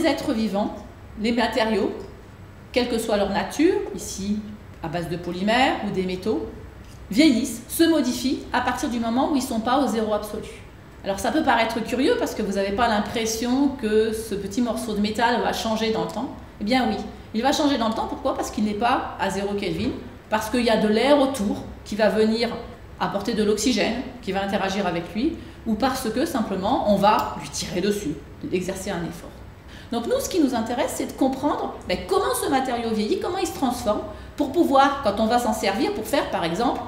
les êtres vivants, les matériaux, quelle que soit leur nature, ici à base de polymères ou des métaux, vieillissent, se modifient à partir du moment où ils ne sont pas au zéro absolu. Alors ça peut paraître curieux parce que vous n'avez pas l'impression que ce petit morceau de métal va changer dans le temps. Eh bien oui, il va changer dans le temps. Pourquoi? Parce qu'il n'est pas à 0 Kelvin, parce qu'il y a de l'air autour qui va venir apporter de l'oxygène, qui va interagir avec lui, ou parce que simplement on va lui tirer dessus, exercer un effort. Donc nous, ce qui nous intéresse, c'est de comprendre ben, comment ce matériau vieillit, comment il se transforme, pour pouvoir, quand on va s'en servir, pour faire par exemple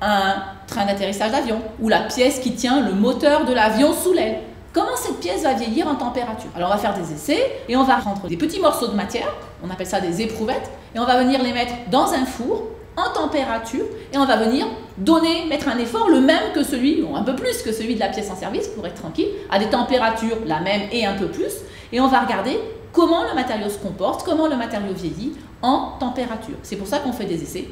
un train d'atterrissage d'avion, ou la pièce qui tient le moteur de l'avion sous l'aile. Comment cette pièce va vieillir en température? Alors on va faire des essais et on va prendre des petits morceaux de matière, on appelle ça des éprouvettes, et on va venir les mettre dans un four en température et on va venir donner, mettre un effort le même que celui, ou un peu plus que celui de la pièce en service pour être tranquille, à des températures la même et un peu plus, et on va regarder comment le matériau se comporte, comment le matériau vieillit en température. C'est pour ça qu'on fait des essais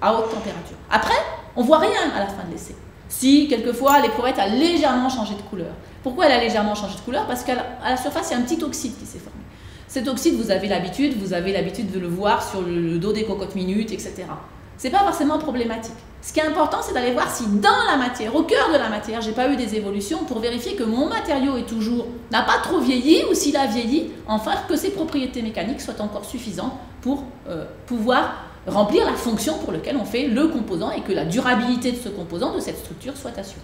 à haute température. Après, on voit rien à la fin de l'essai. Si, quelquefois, l'éprouvette a légèrement changé de couleur. Pourquoi elle a légèrement changé de couleur? Parce qu'à la surface, il y a un petit oxyde qui s'est formé. Cet oxyde, vous avez l'habitude, vous avez l'habitude de le voir sur le dos des cocottes minutes, etc. C'est pas forcément problématique. Ce qui est important, c'est d'aller voir si dans la matière, au cœur de la matière, j'ai pas eu des évolutions pour vérifier que mon matériau est toujours n'a pas trop vieilli ou s'il a vieilli, enfin que ses propriétés mécaniques soient encore suffisantes pour euh, pouvoir remplir la fonction pour laquelle on fait le composant et que la durabilité de ce composant, de cette structure, soit assurée.